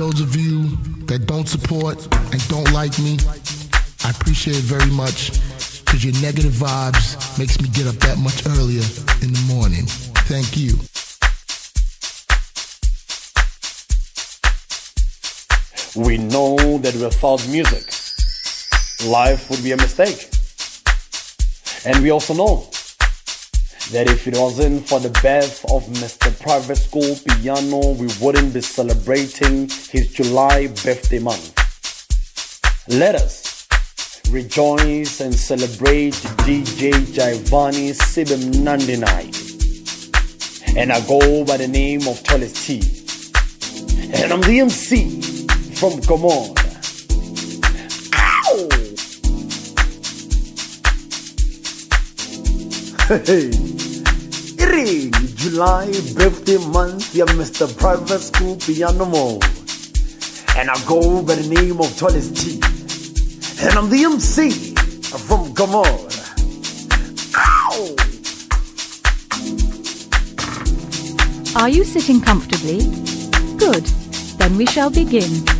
those of you that don't support and don't like me, I appreciate it very much because your negative vibes makes me get up that much earlier in the morning. Thank you. We know that without music, life would be a mistake. And we also know that if it wasn't for the birth of Mr. Private School Piano, we wouldn't be celebrating his July birthday month. Let us rejoice and celebrate DJ Jaivane Sibim Nandinai. And I go by the name of Tallest T. And I'm the MC from. Ow! Hey, Iri, July birthday month, yeah, Mr. Private School Piano Mode. And I go by the name of Tallest T. And I'm the MC from. Ow! Are you sitting comfortably? Good. Then we shall begin.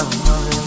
I'm loving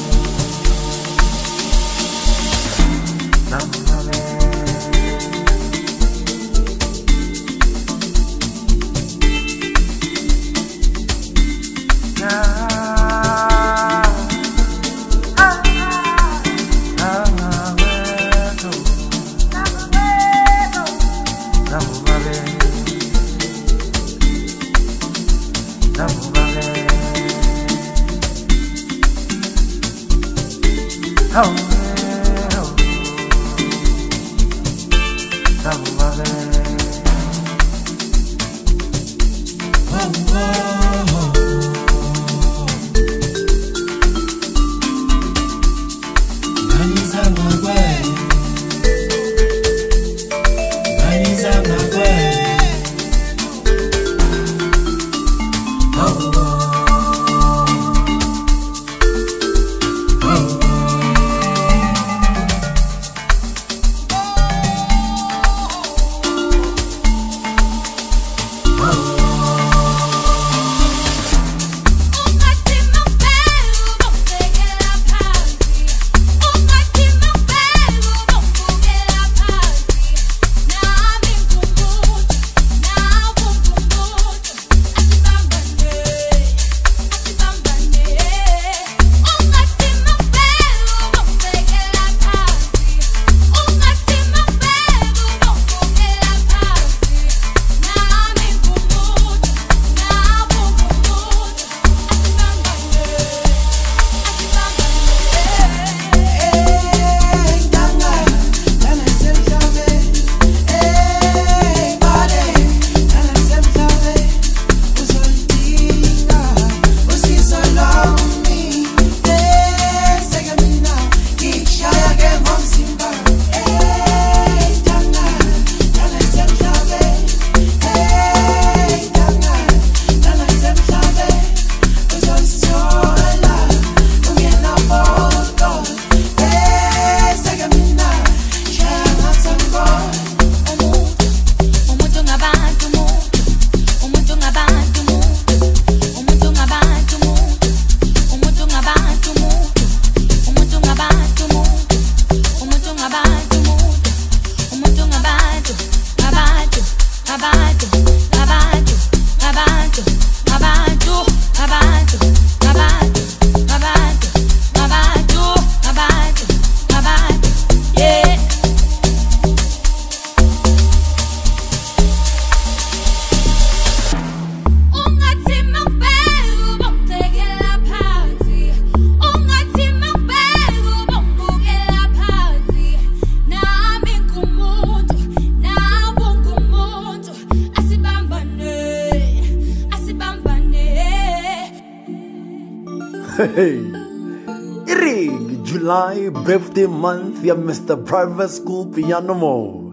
yeah, Mr. Private School Piano Mo.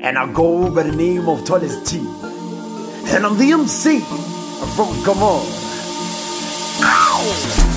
And I go by the name of Tallest T. And I'm the MC from Come On. Ow!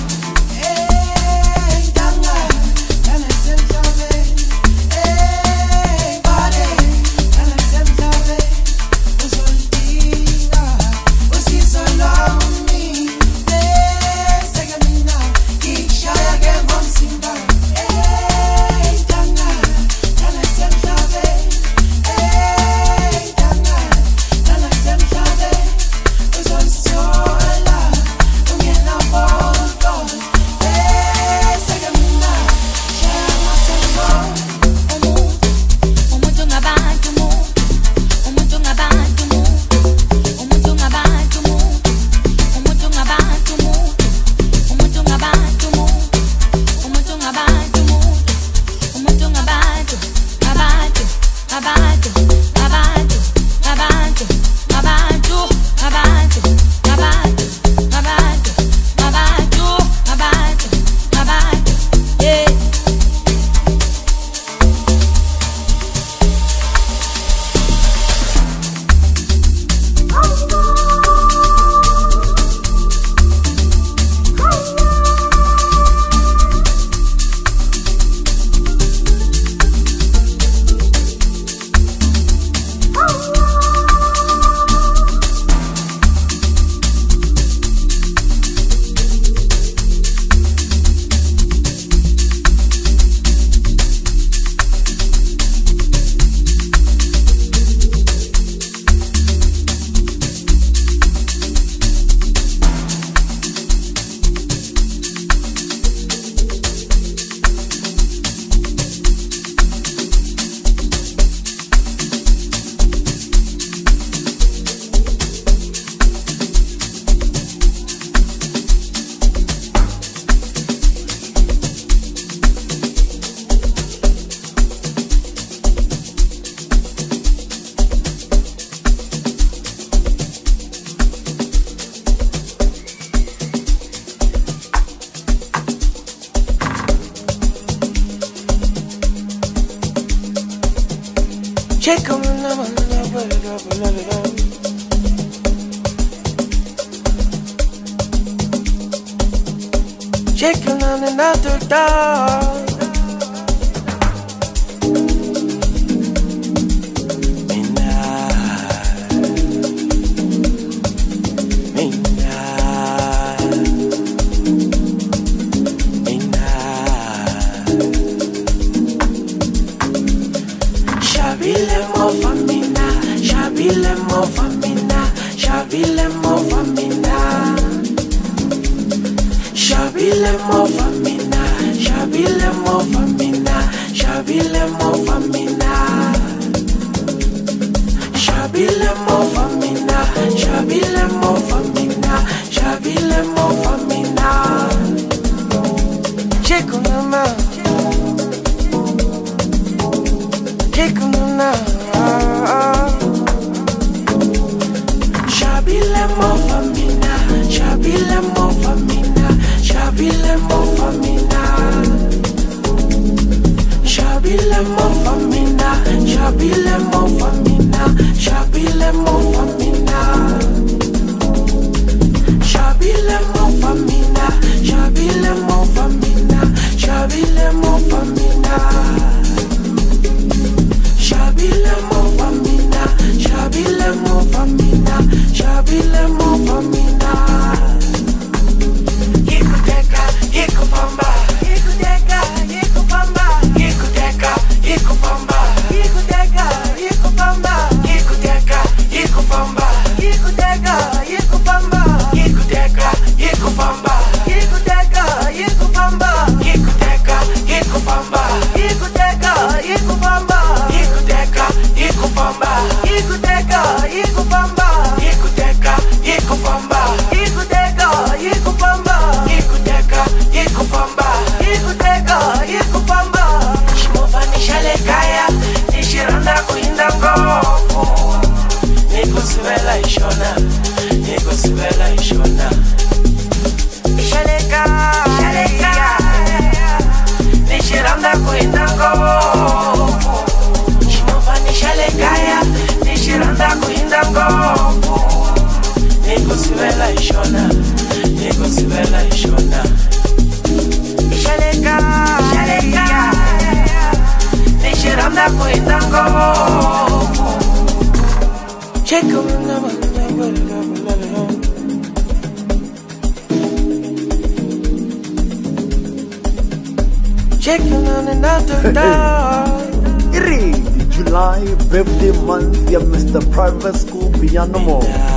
Private School Piano Mo.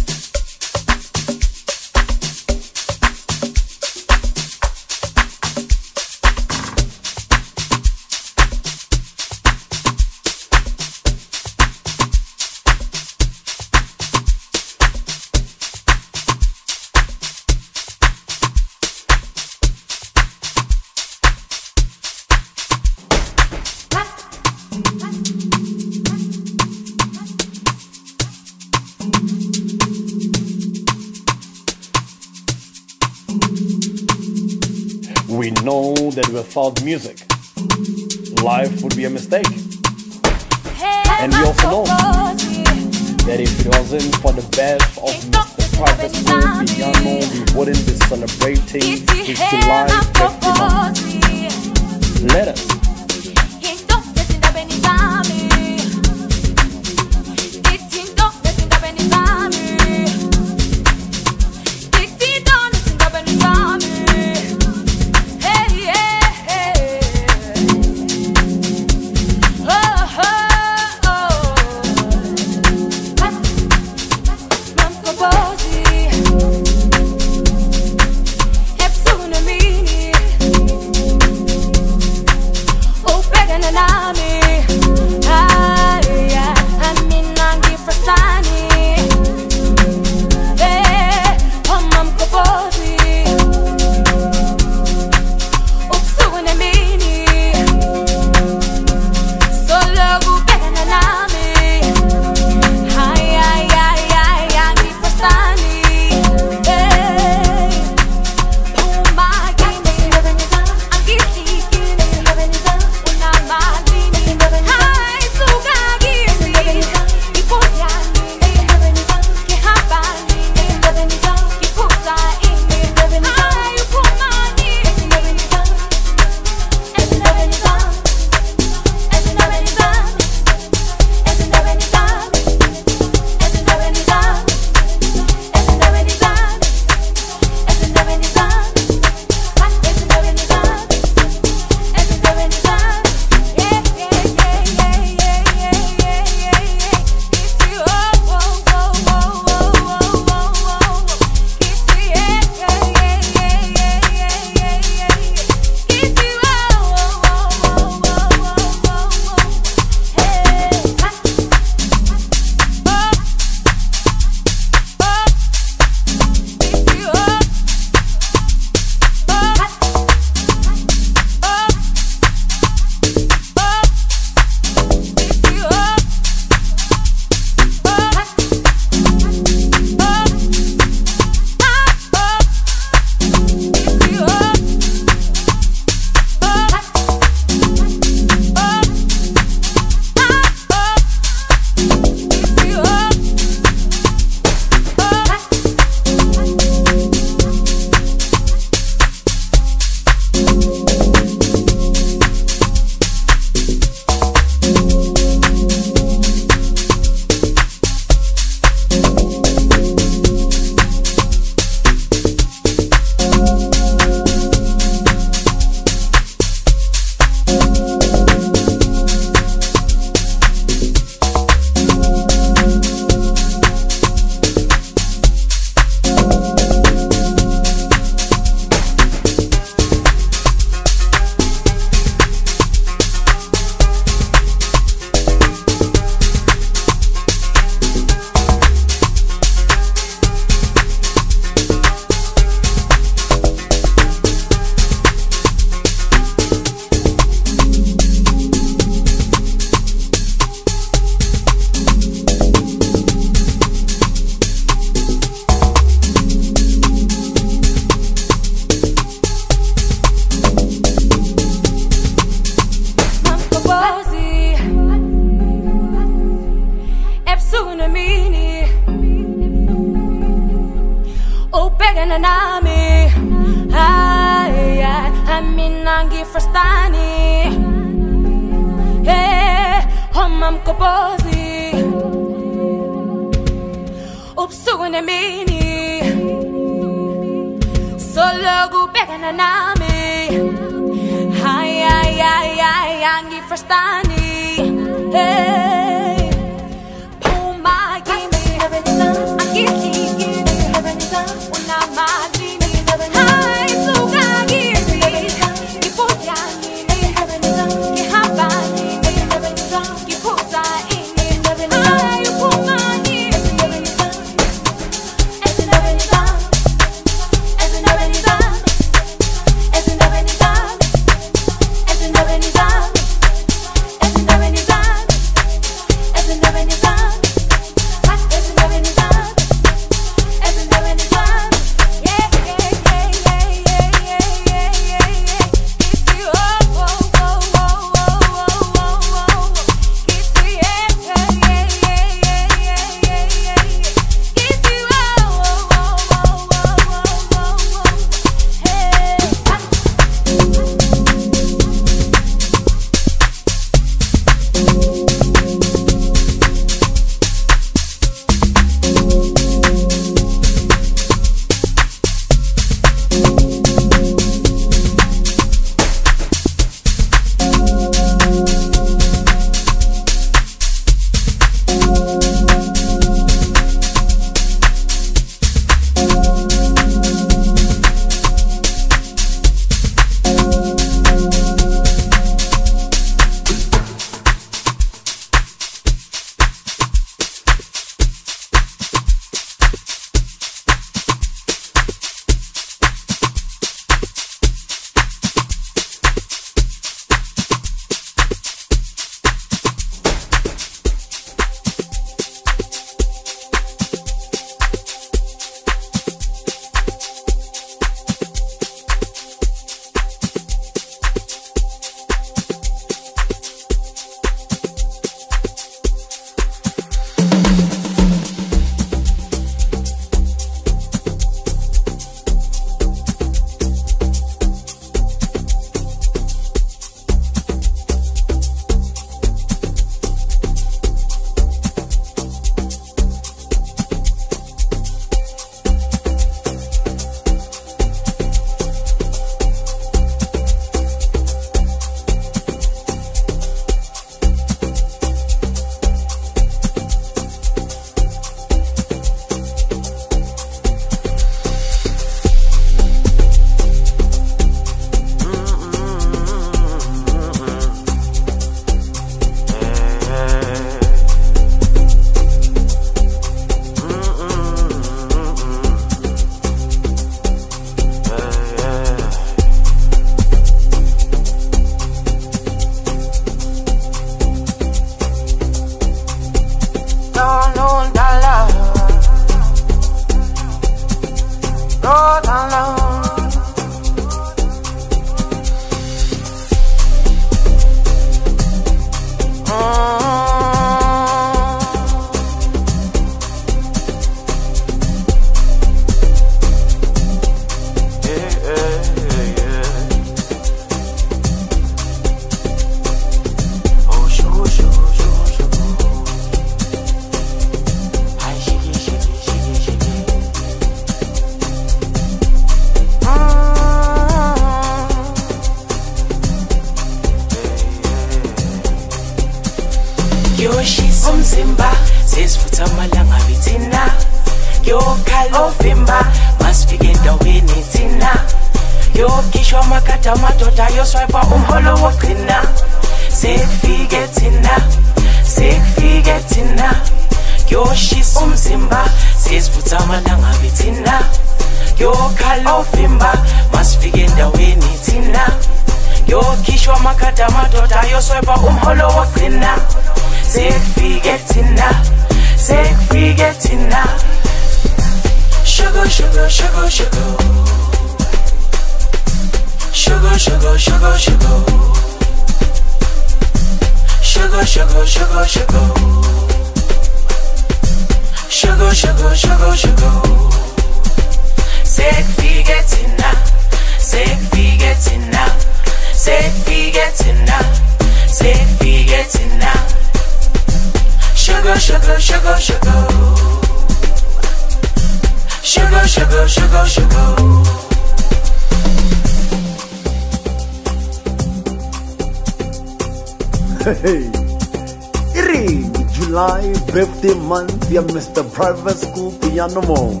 School Piano Mo.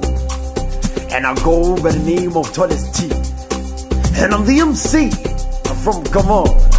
And I go by the name of Tallest T. And I'm the MC from Come On.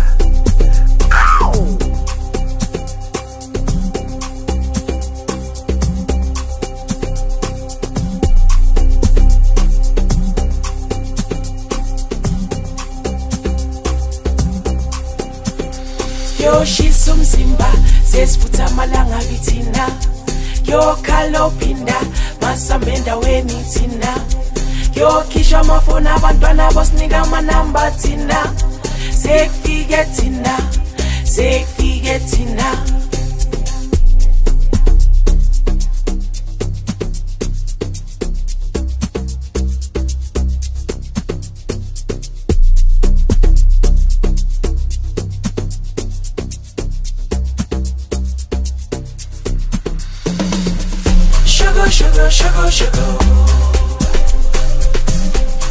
sugar, sugar, sugar.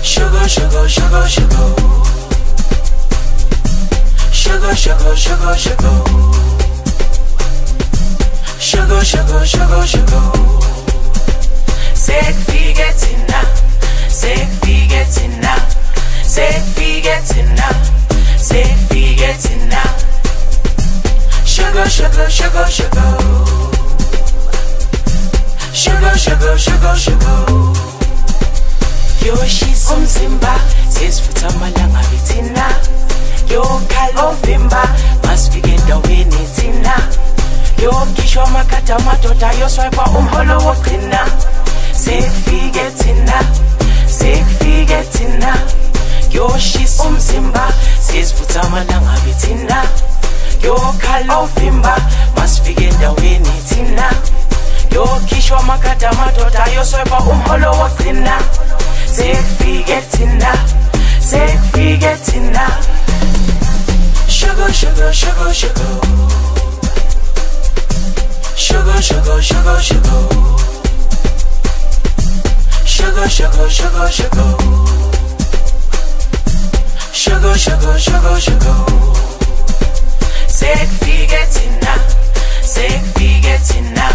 Sugar, sugar, sugar, sugar. Sugar, sugar, sugar, sugar. Sugar, sugar, sugar, sugar. Zeg figetina, zeg figetina, zeg figetina, zeg now. Sugar, sugar, sugar, sugar sugar sugar sugar sugar. Yoshisa umzimba sesifutha amalanga bithina yokhala ovimba oh, masifike endaweni thina yokhishwa amakhadi amadoda yoswayipha oh, umholo wogcina sekufike thina sekufike thina yoshisa oh, umzimba sesifutha amalanga bithina yokhala ovimba masifike endaweni thina yokhishwa amakhadi amadoda yoswepha umholo wogcina sekufike thina sekufike thina sugar sugar sugar sugar. Sugar sugar sugar sugar. Sugar sugar sugar sugar. Sugar sugar sugar sugar. Sekufike thina sekufike thina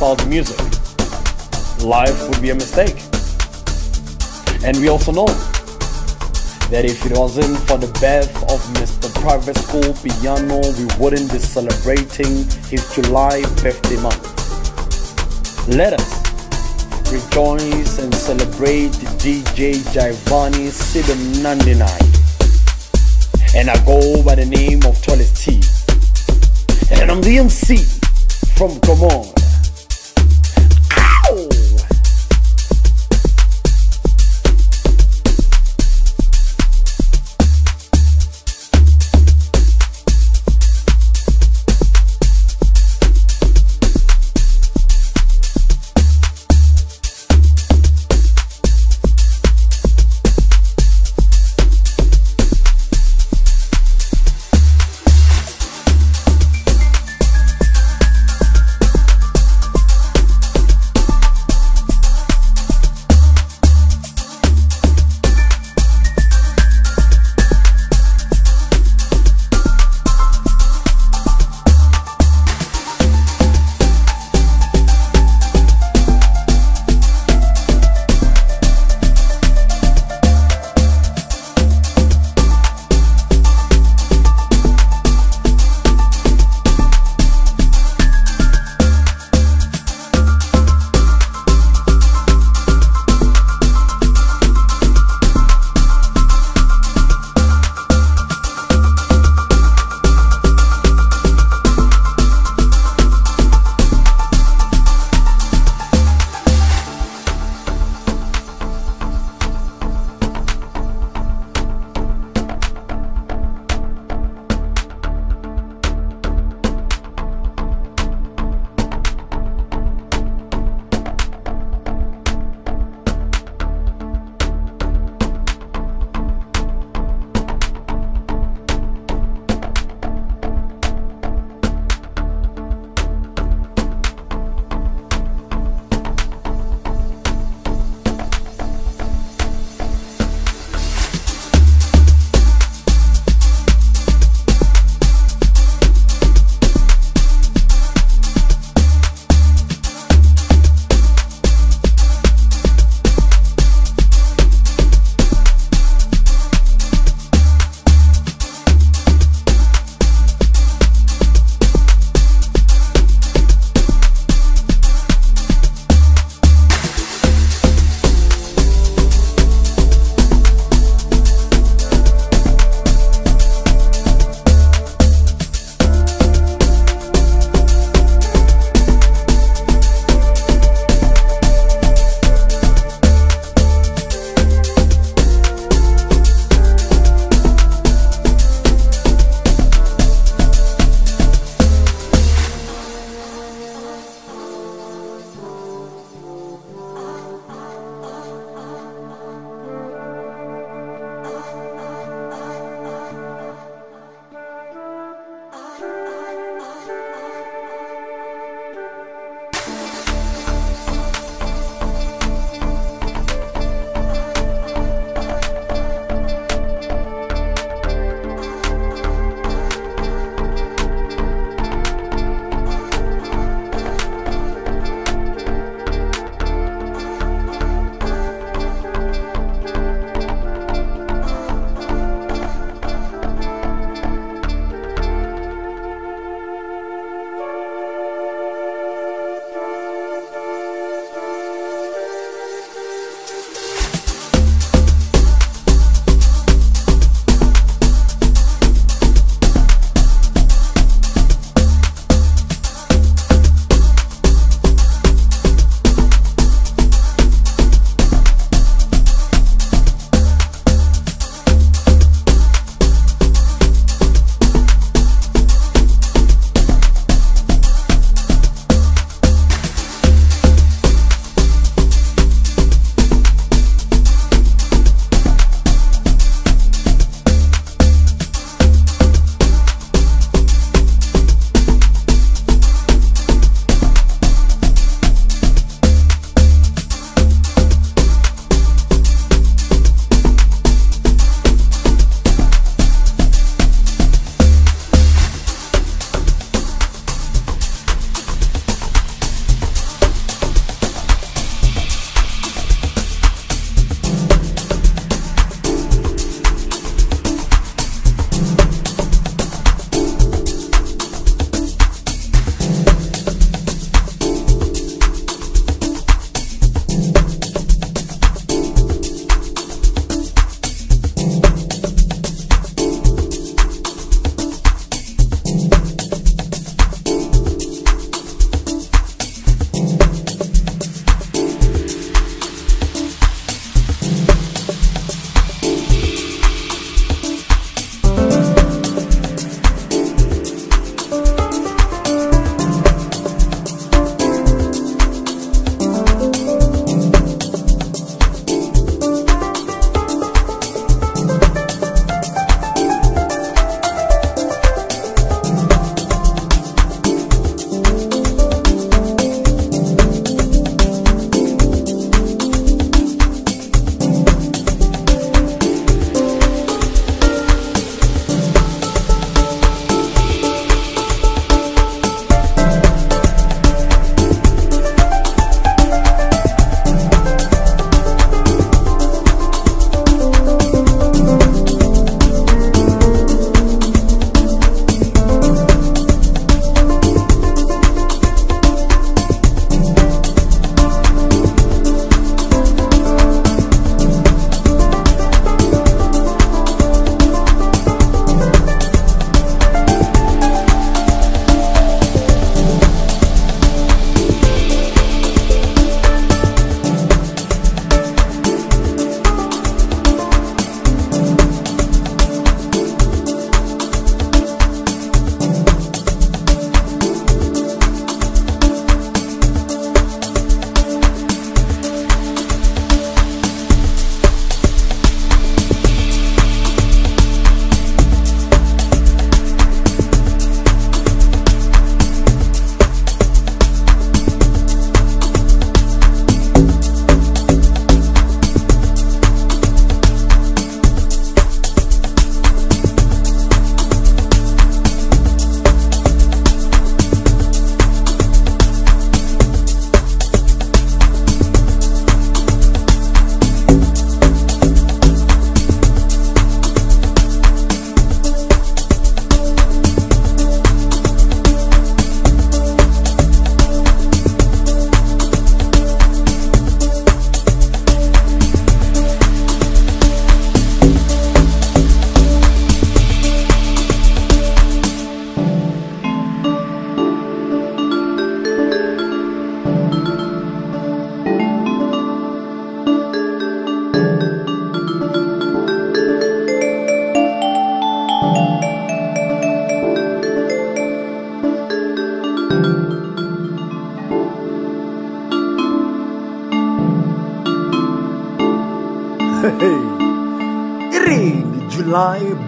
without music, life would be a mistake. And we also know that if it wasn't for the birth of Mr. Private School Piano, we wouldn't be celebrating his July birthday month. Let us rejoice and celebrate DJ Jaivane Sidam Nandi night. And I go by the name of Tallest T. And I'm the MC from Gomorrah.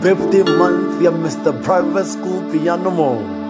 Birthday month ya Mr. Private School Piano Mo.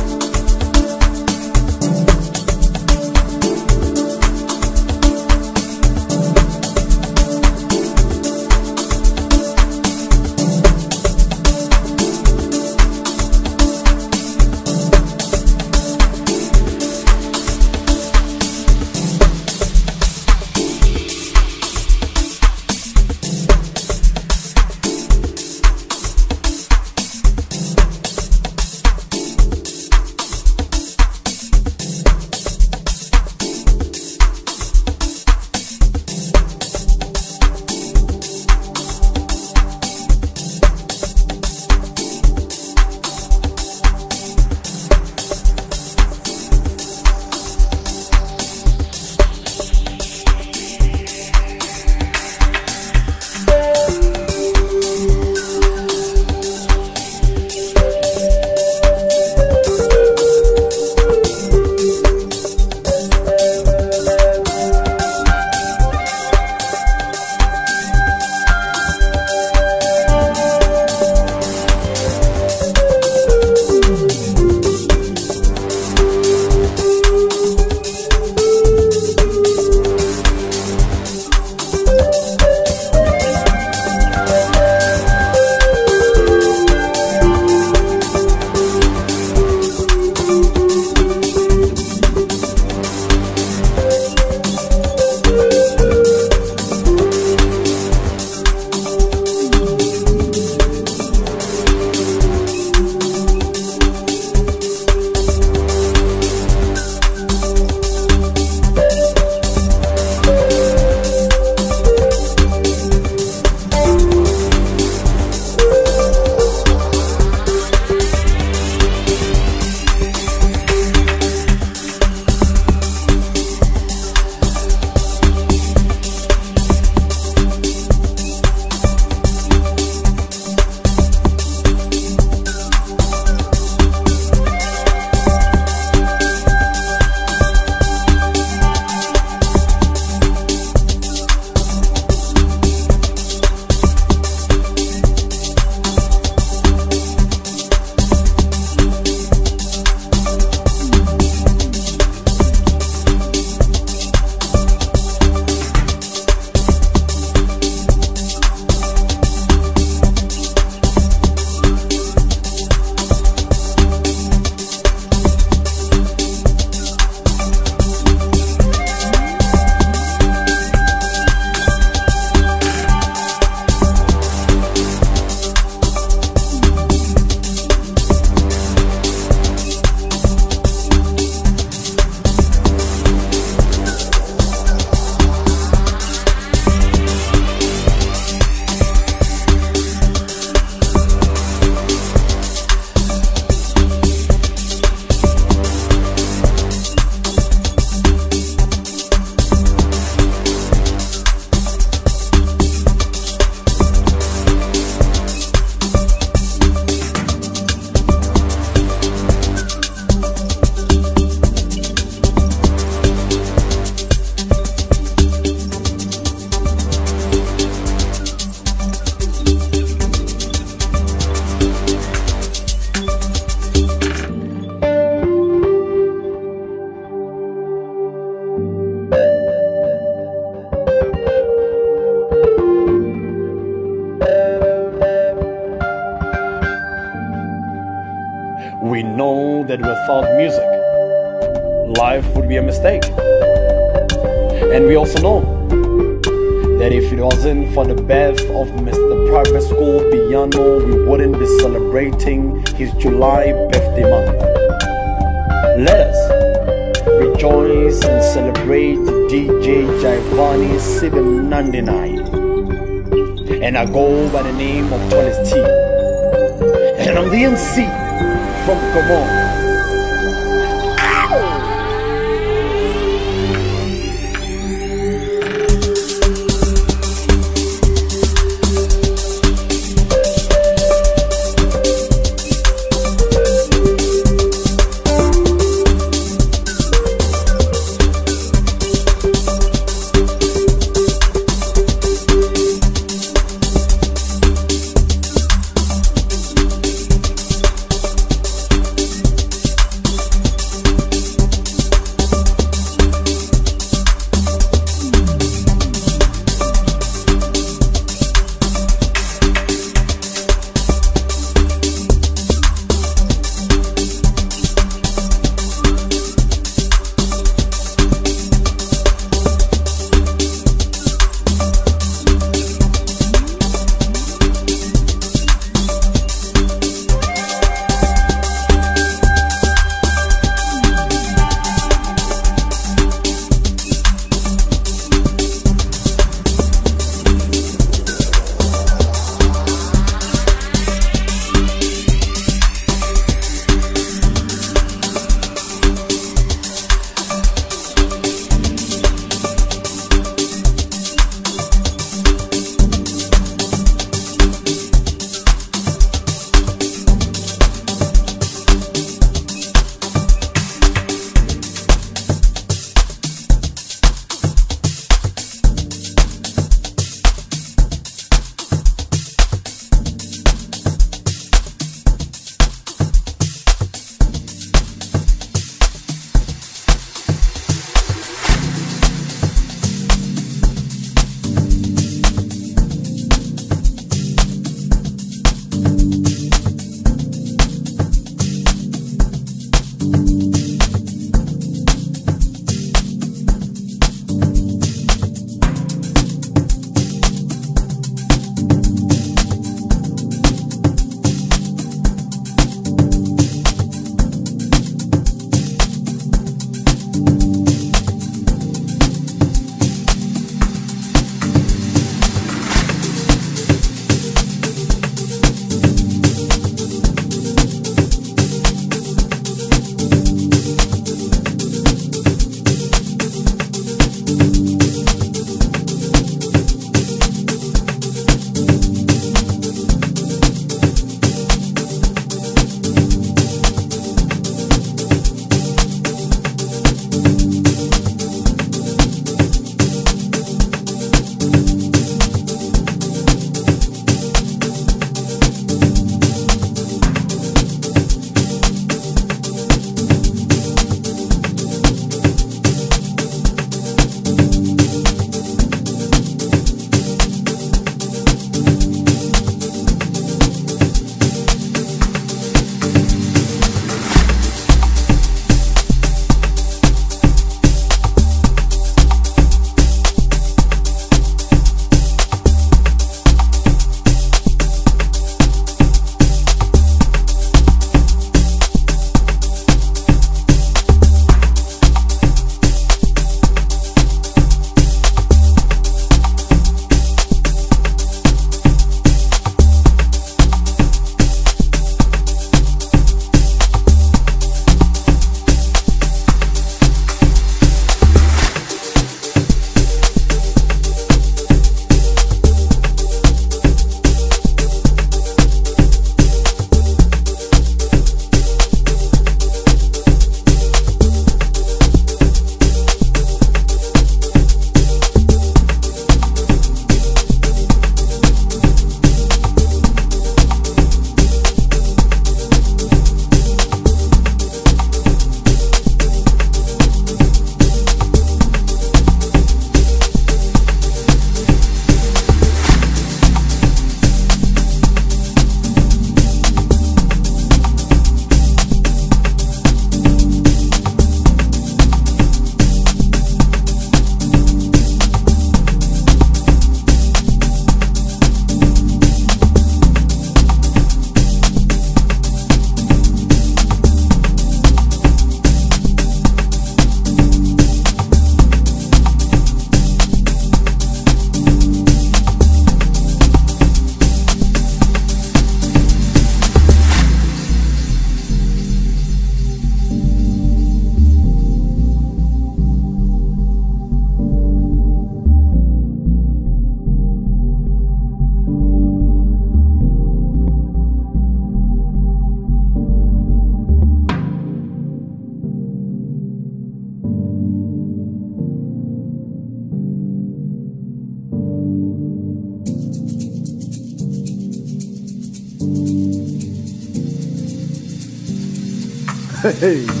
Hey,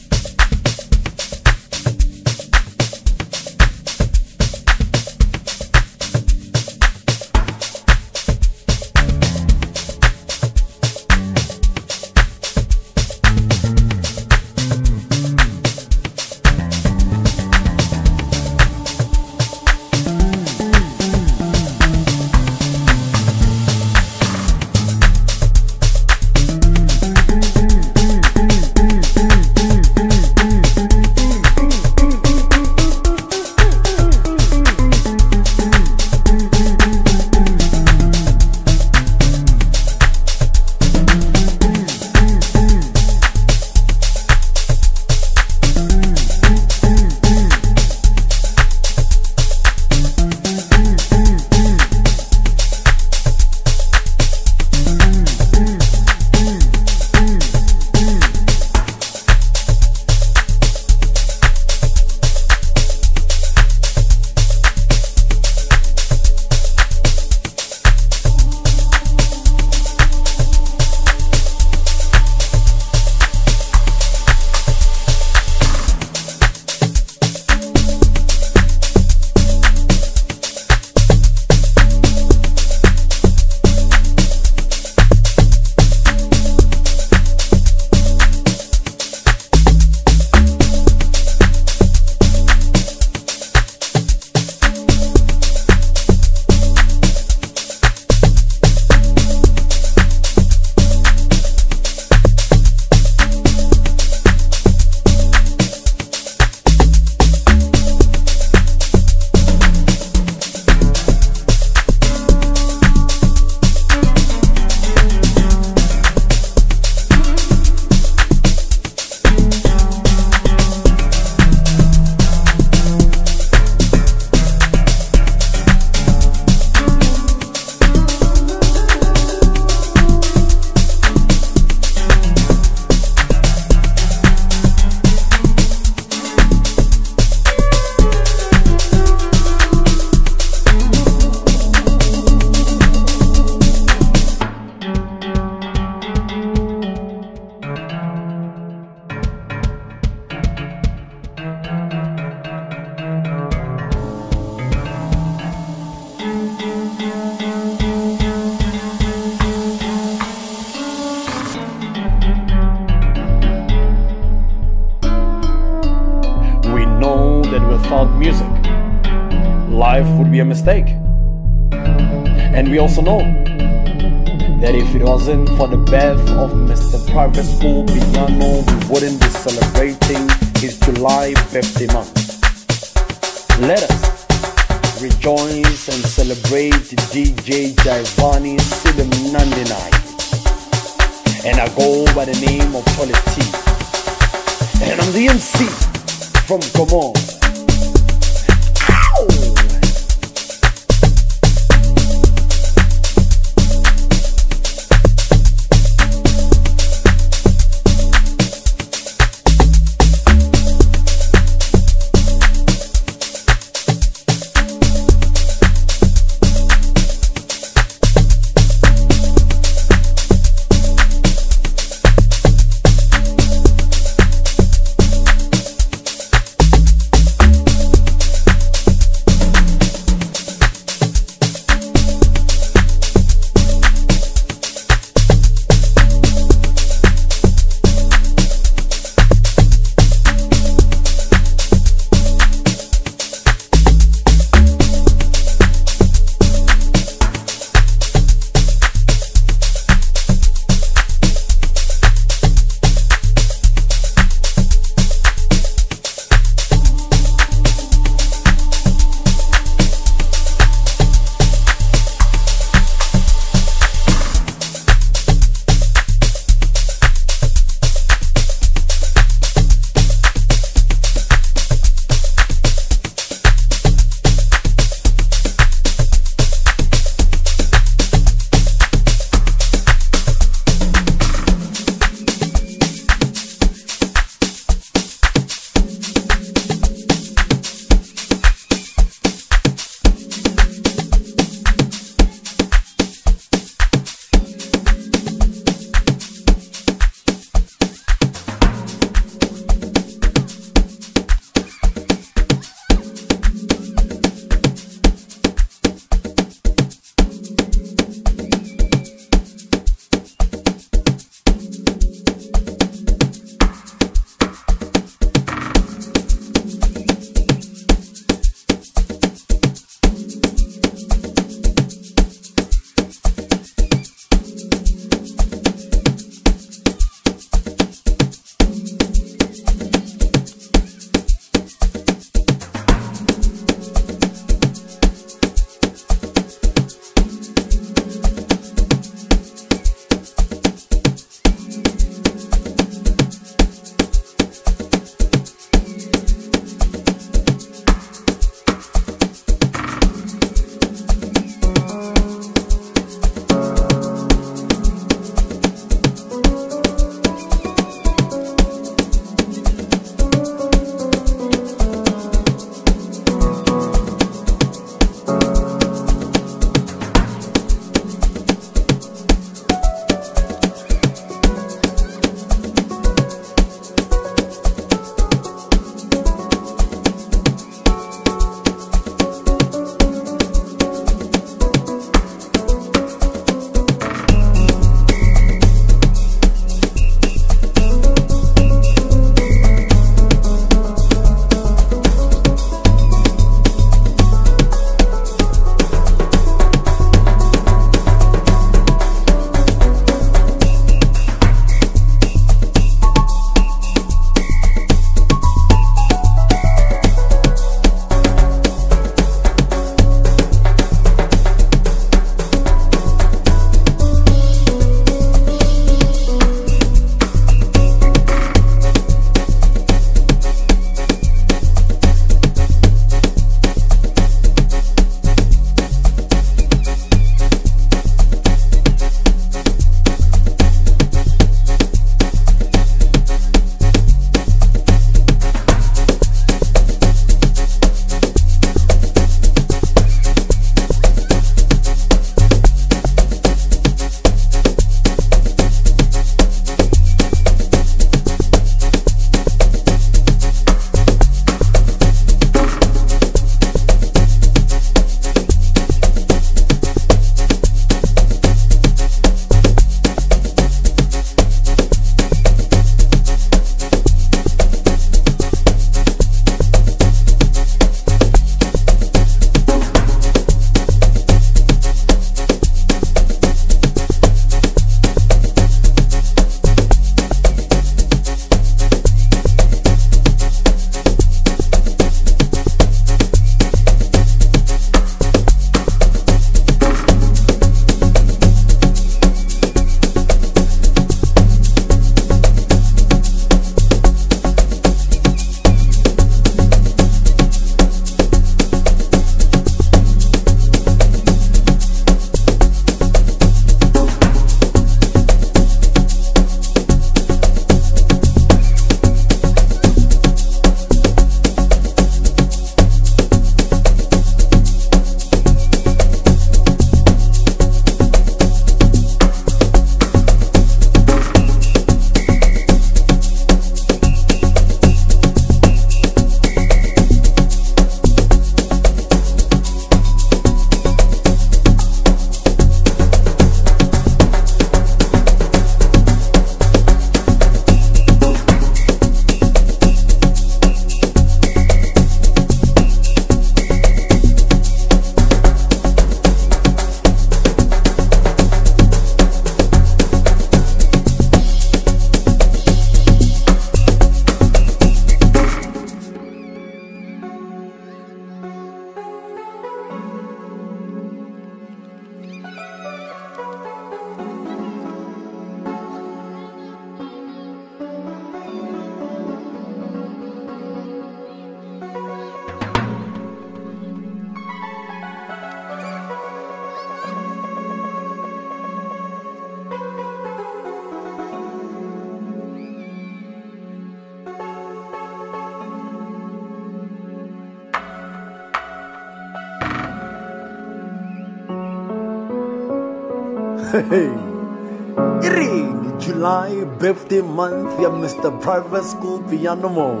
birthday month, yeah, Mr. Private School Piano Mo.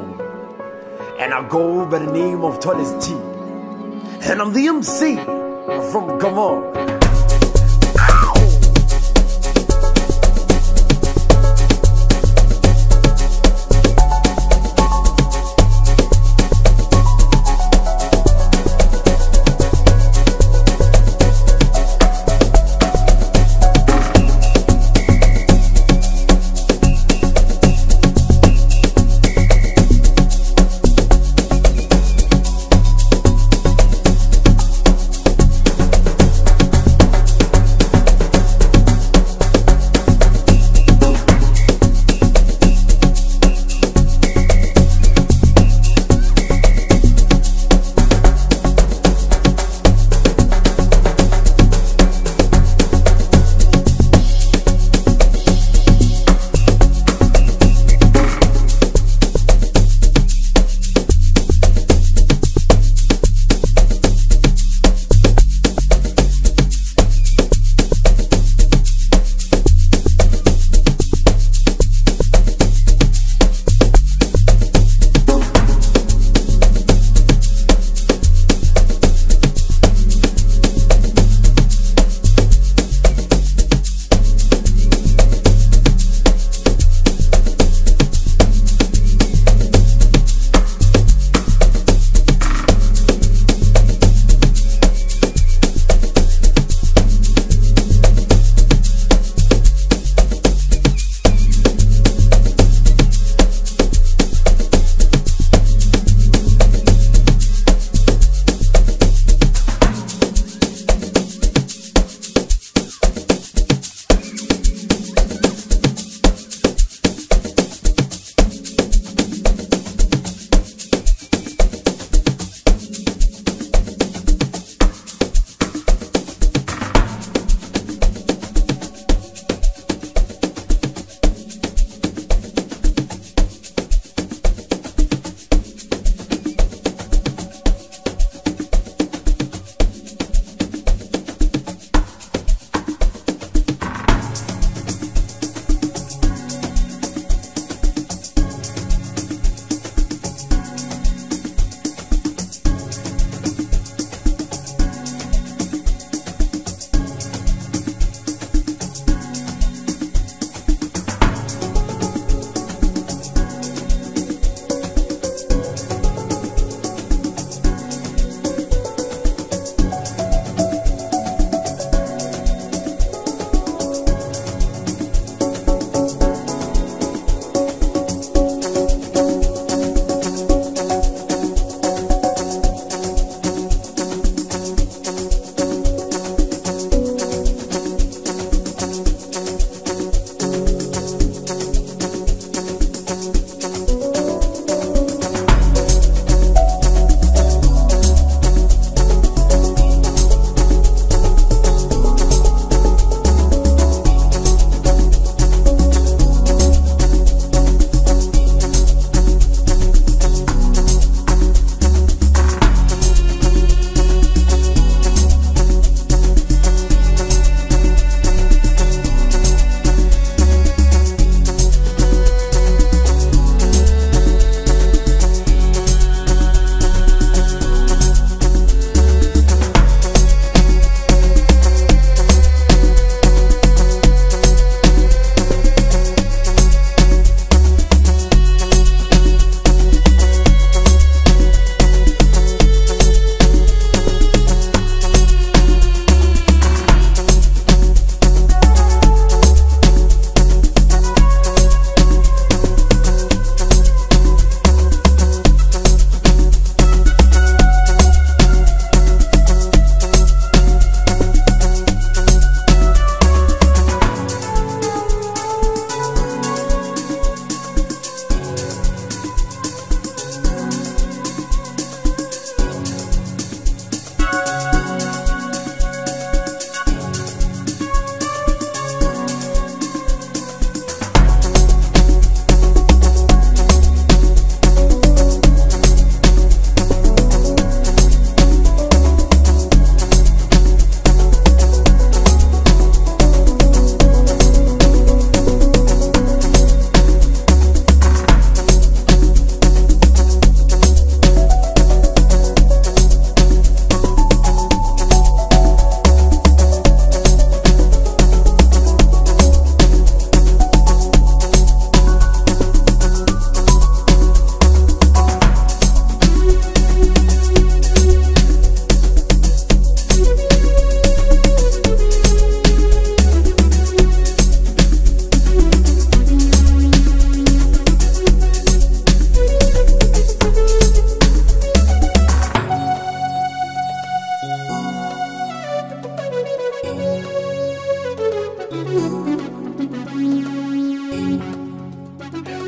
And I go by the name of Tallest T. And I'm the MC from Gabon.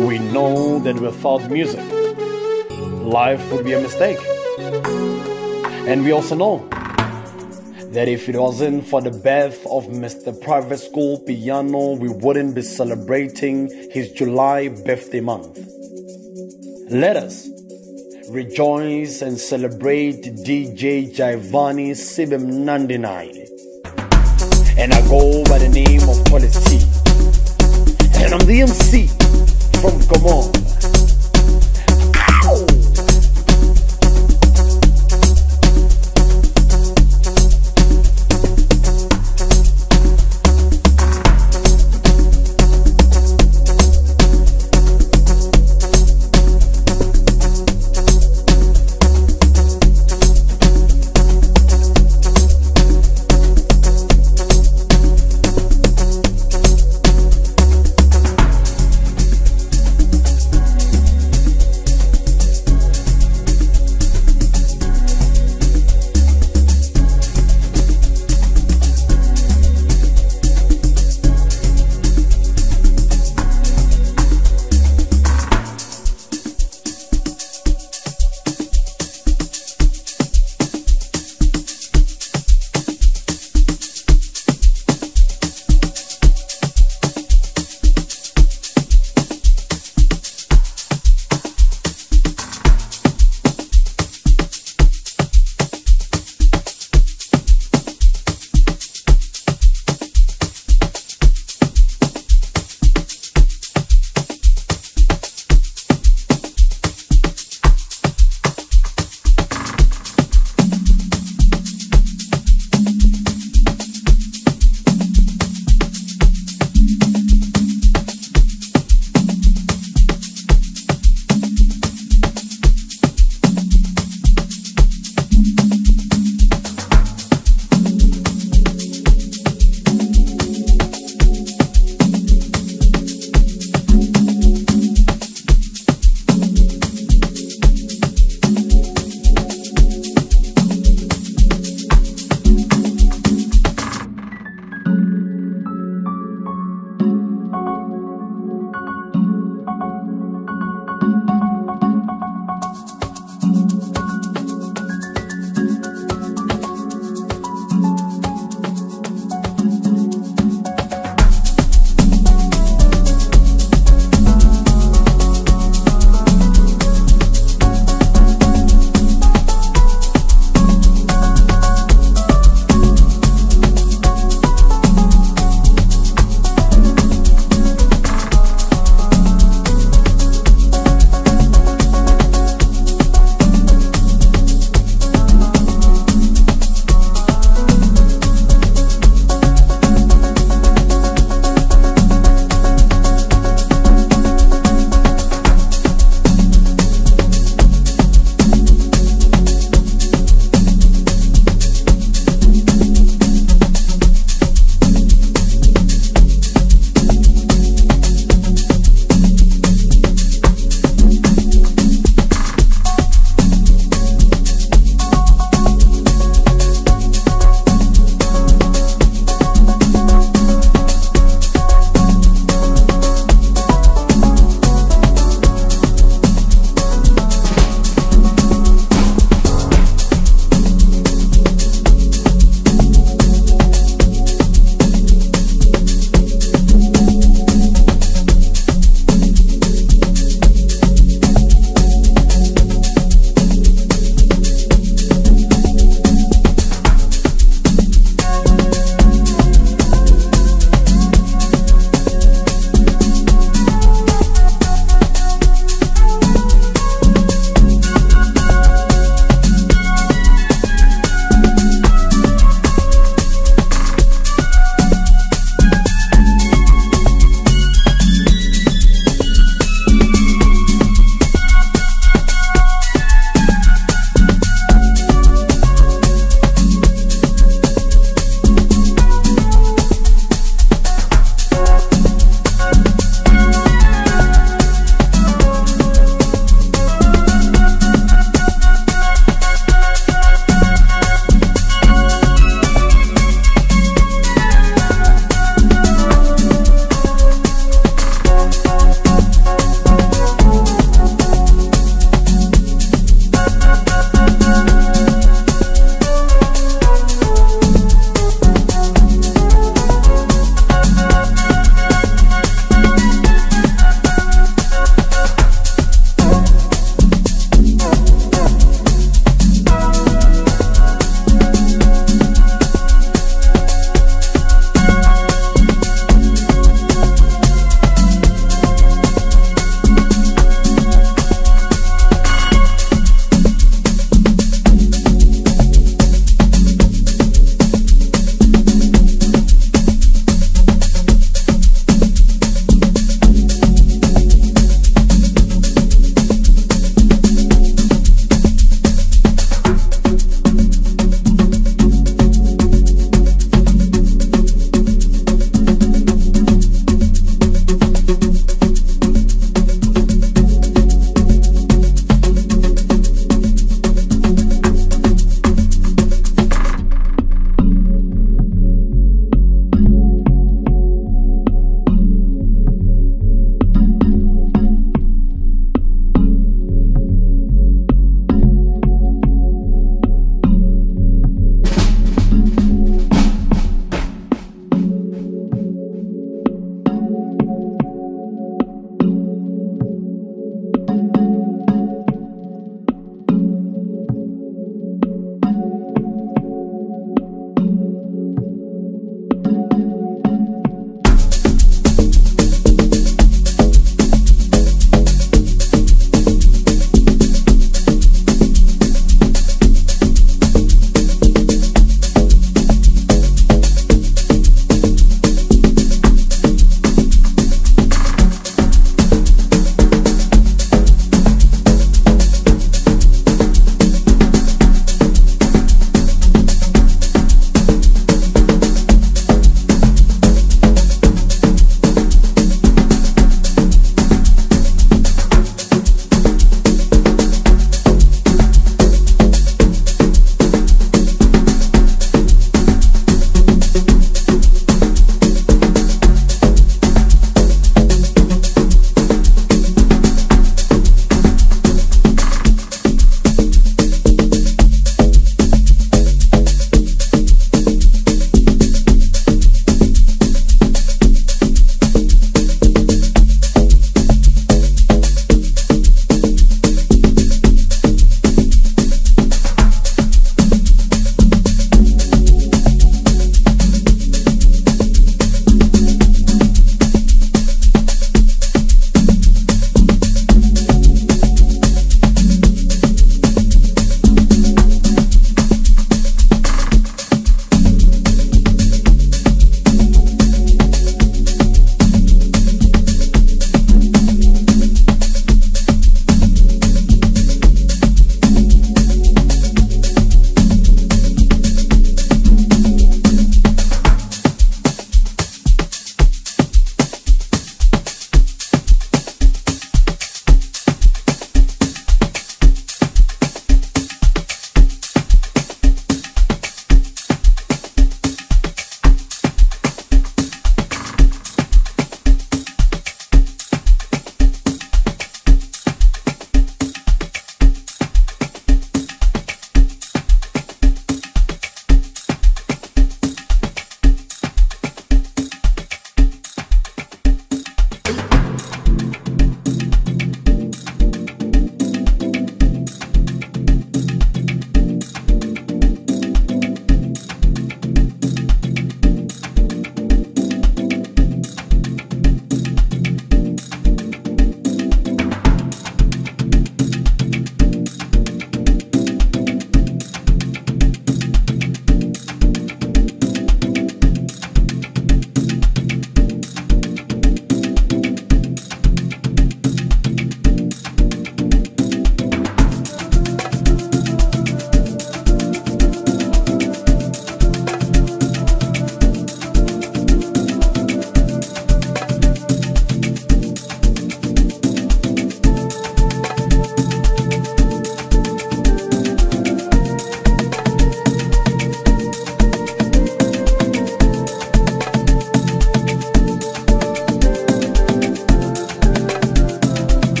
We know that without music, life would be a mistake. And we also know that if it wasn't for the birth of Mr. Private School Piano, we wouldn't be celebrating his July birthday month. Let us rejoice and celebrate DJ Jaivane Sibim Nandinai. And I go by the name of Policy. And I'm the MC from Gomorrah.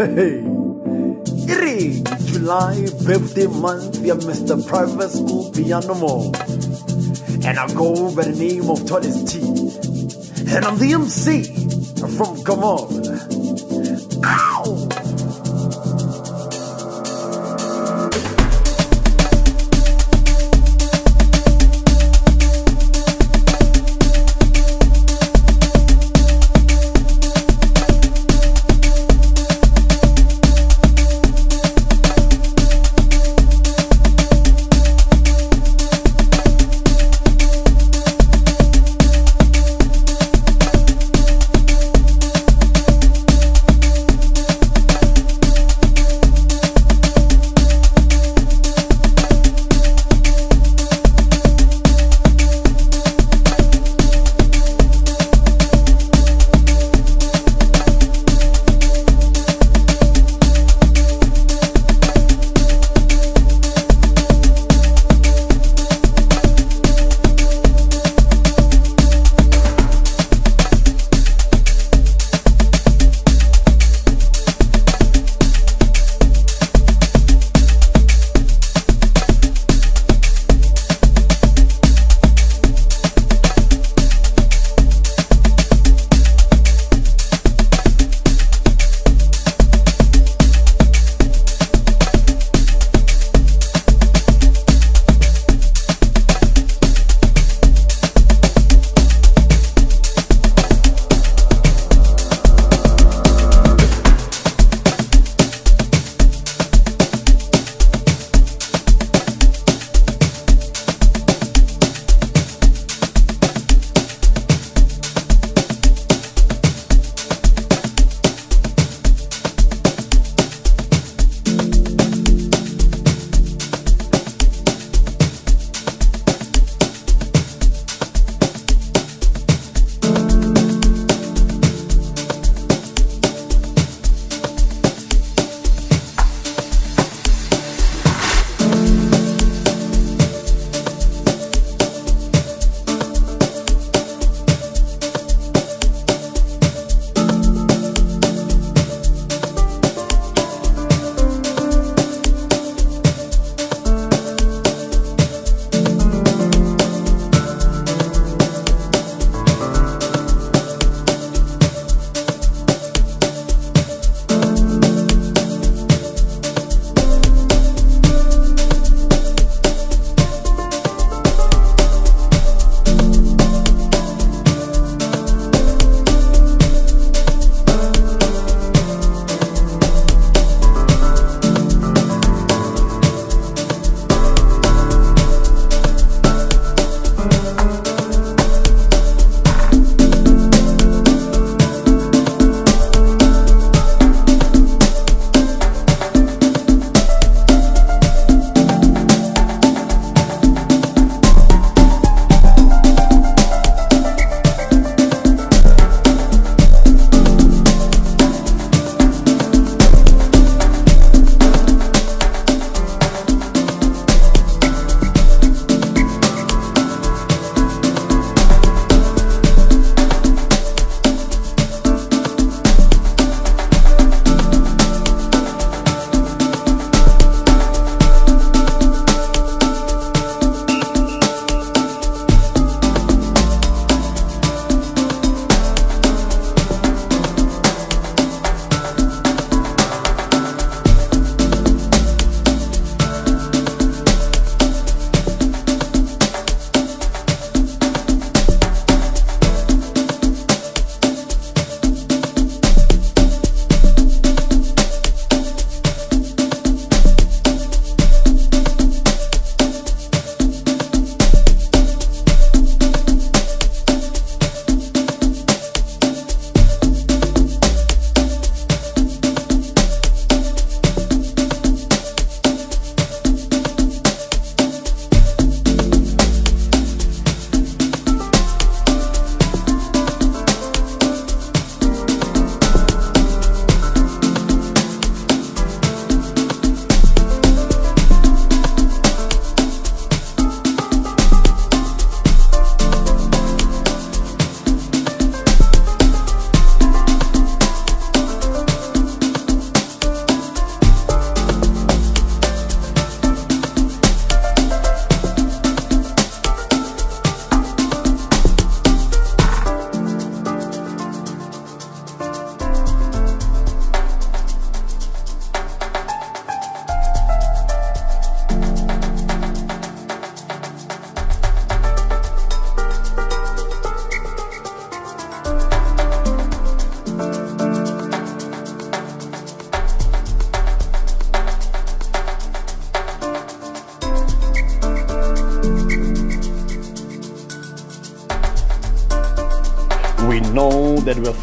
Hey, it is July birthday month, yeah, Mr. Private School Piano Mo. And I go by the name of Tallest T. And I'm the MC from Come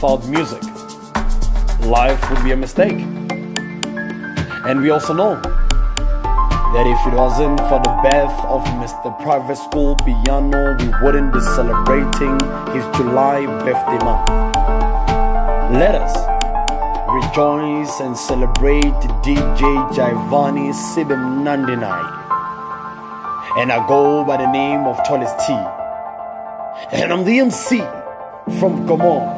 without music, life would be a mistake. And we also know that if it wasn't for the birth of Mr. Private School Piano, we wouldn't be celebrating his July birthday month. Let us rejoice and celebrate DJ Jaivane Sibim Nandinai. And I go by the name of Tallest T. And I'm the MC from Gomorrah.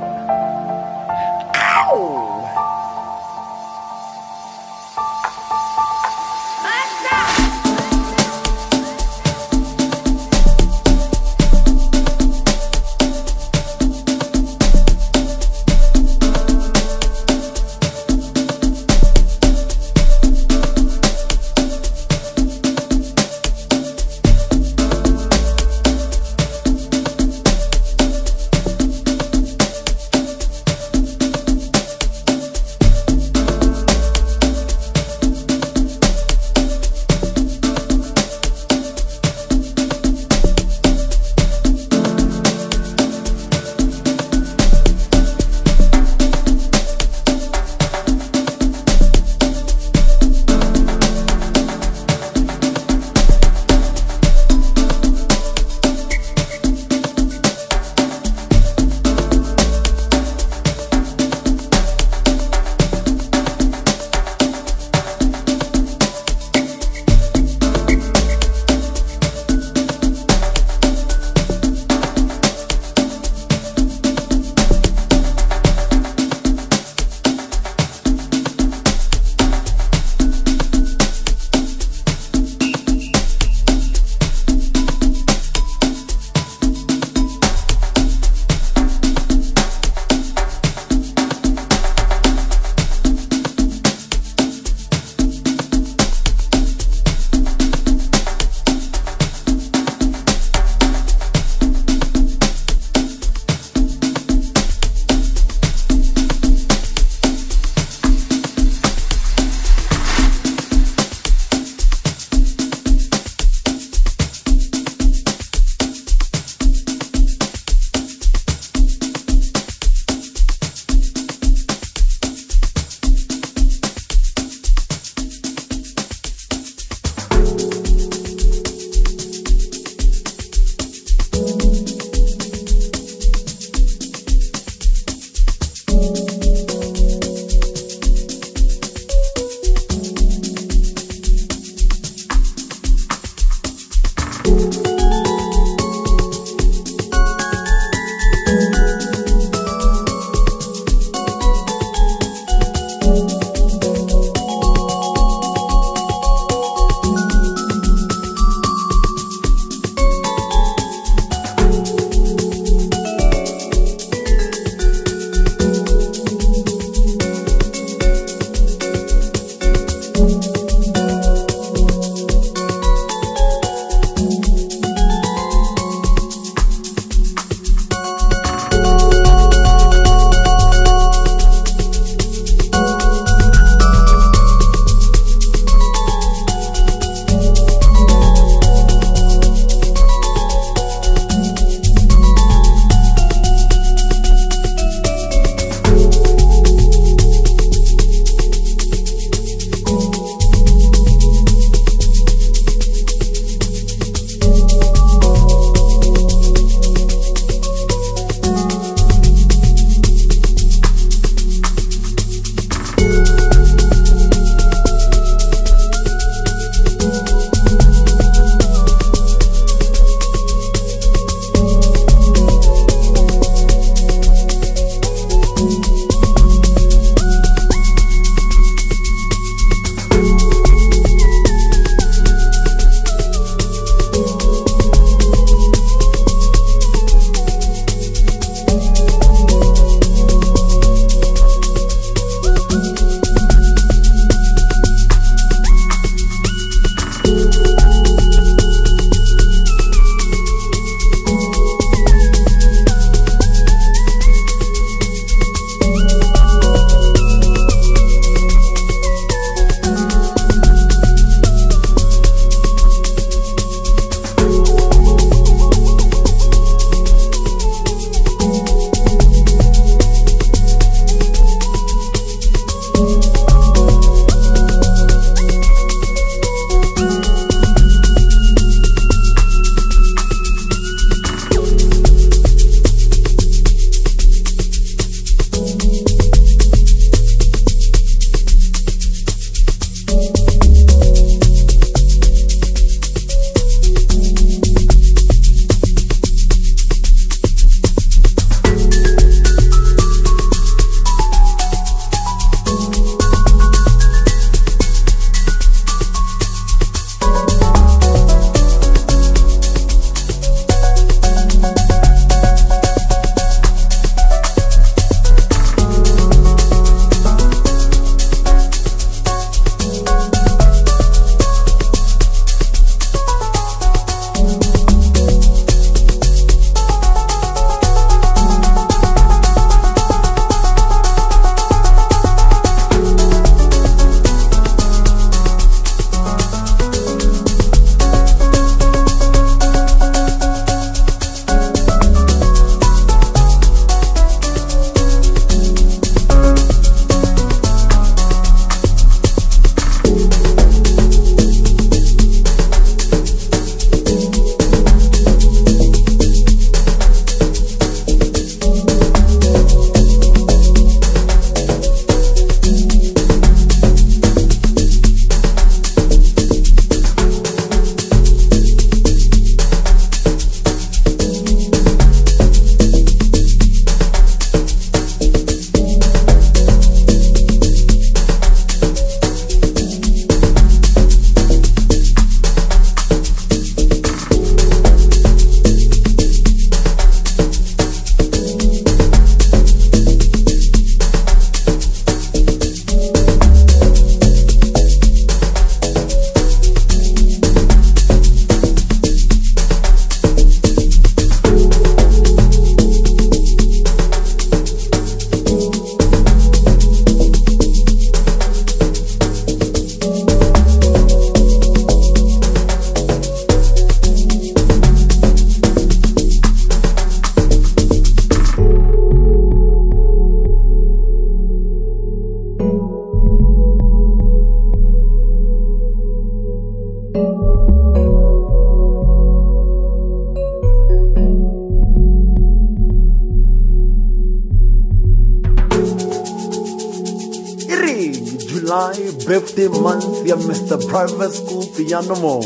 Month, Mr. Private School Piano Mo.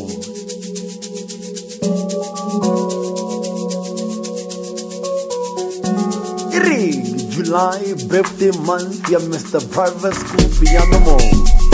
Iri, July, birthday month, yeah, Mr. Private School Piano Mo.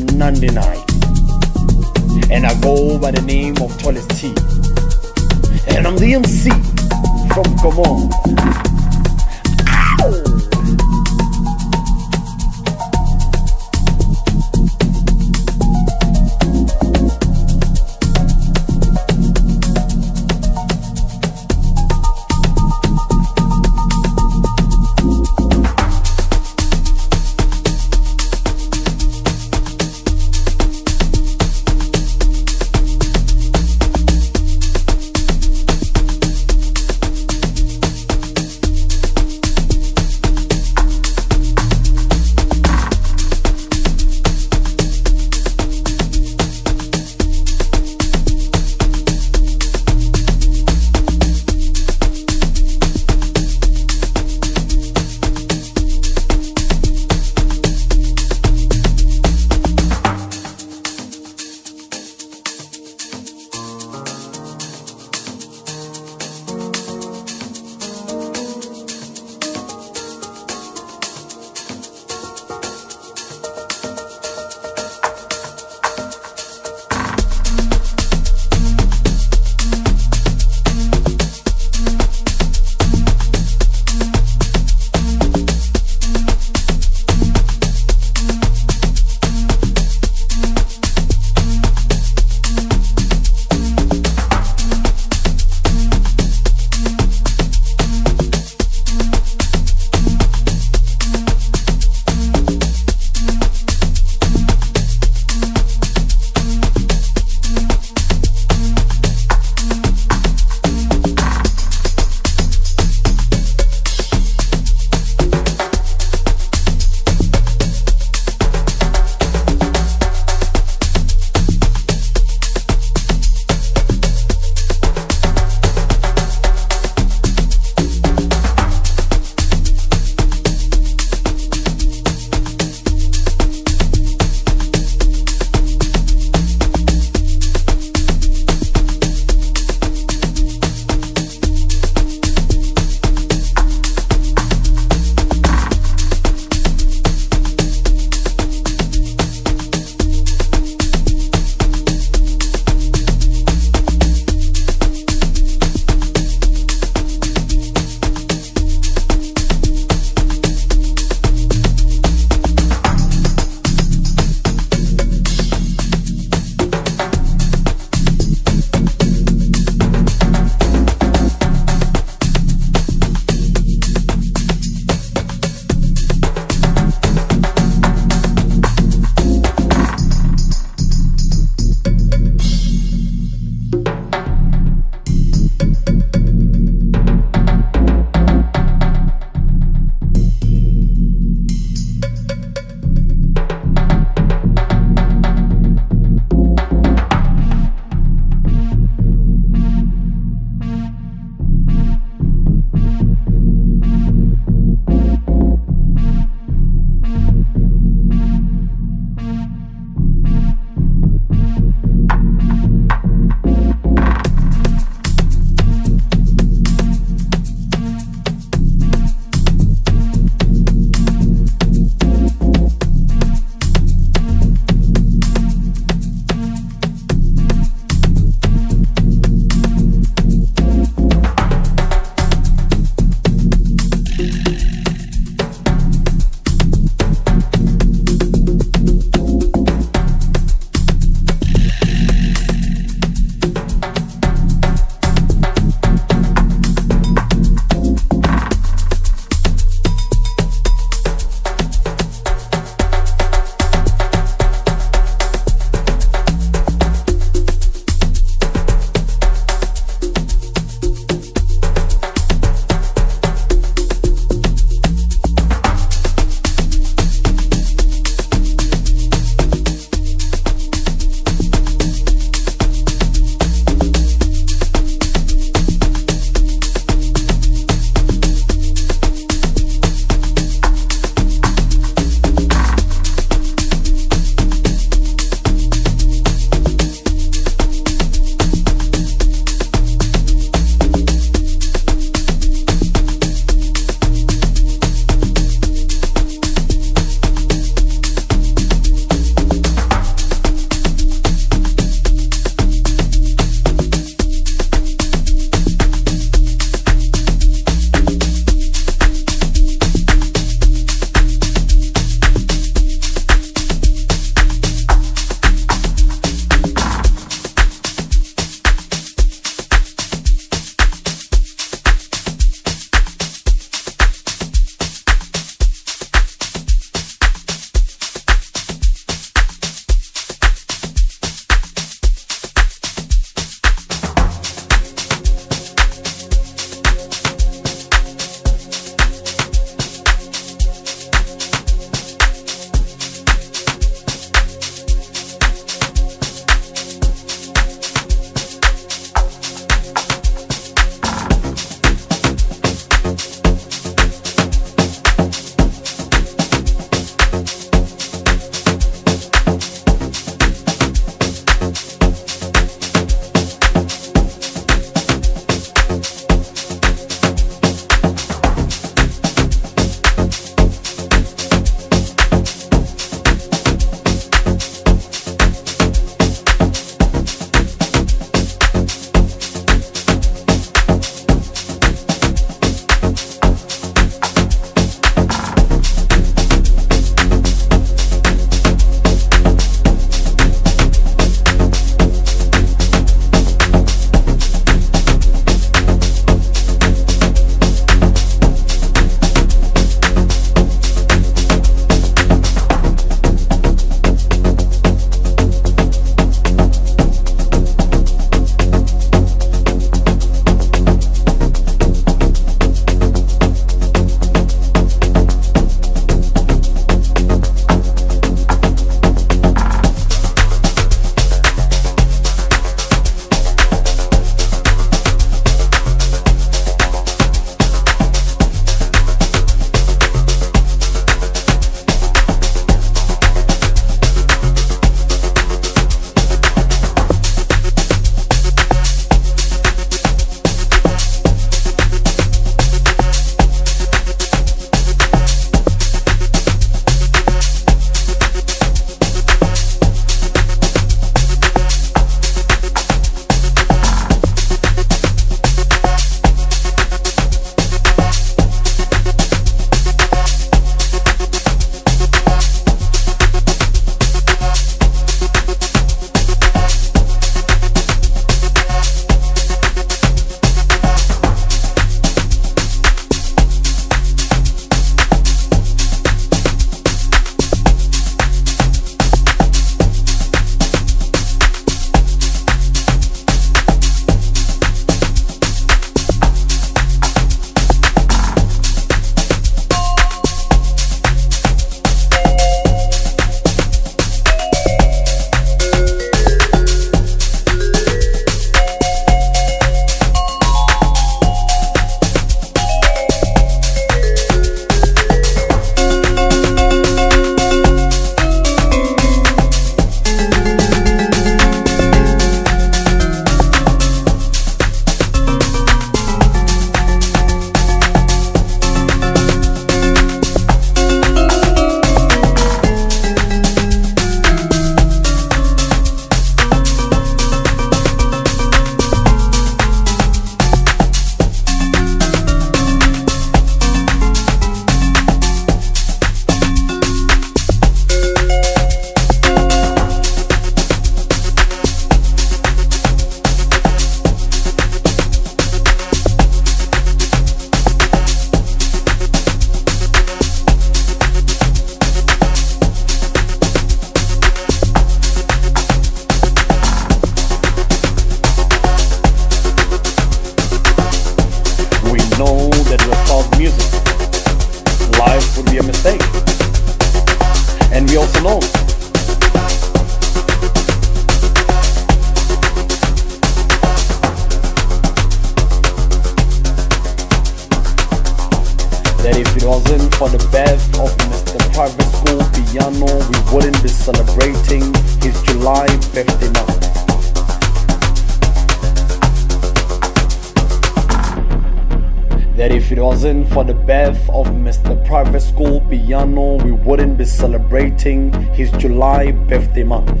is celebrating his July birthday month.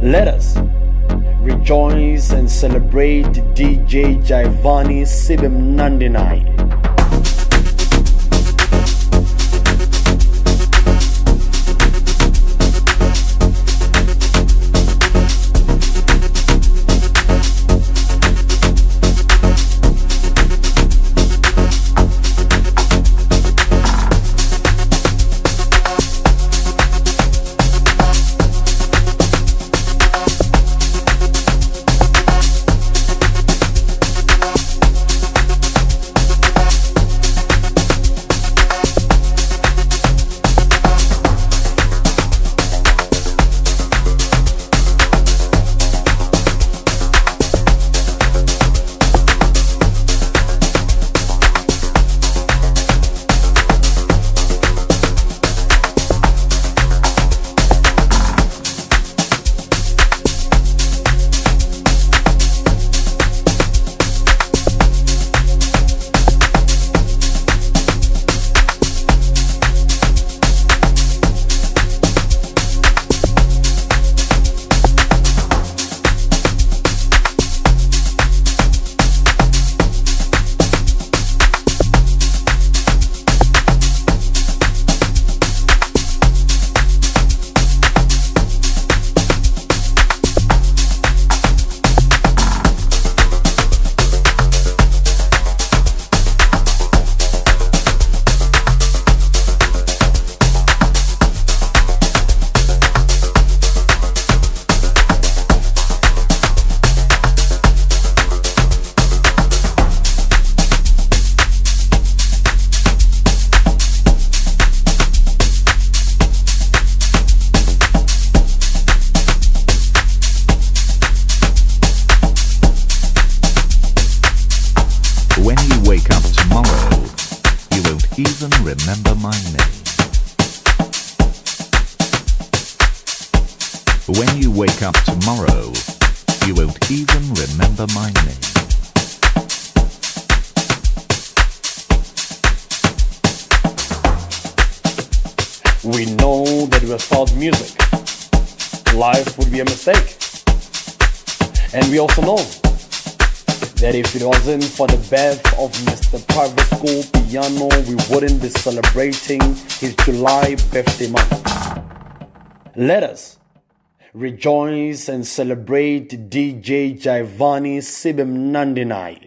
Let us rejoice and celebrate DJ Jaivane Sibim 99. Let us rejoice and celebrate DJ Jaivane Sibim Nandinai.